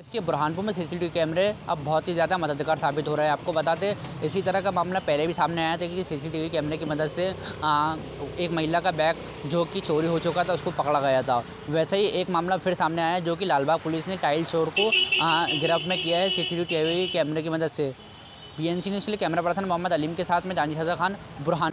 इसके बुरहानपुर में सीसीटीवी कैमरे अब बहुत ही ज़्यादा मददगार साबित हो रहा है। आपको बता दें इसी तरह का मामला पहले भी सामने आया था कि सीसीटीवी कैमरे की मदद से आ, एक महिला का बैग जो कि चोरी हो चुका था उसको पकड़ा गया था। वैसे ही एक मामला फिर सामने आया जो कि लालबाग पुलिस ने टाइल चोर को गिरफ्त में किया है सीसीटीवी कैमरे की मदद से। पी न्यूज़ के लिए कैमरा पर्सन मोहम्मद अलीम के साथ में दानिश खान बुरहान।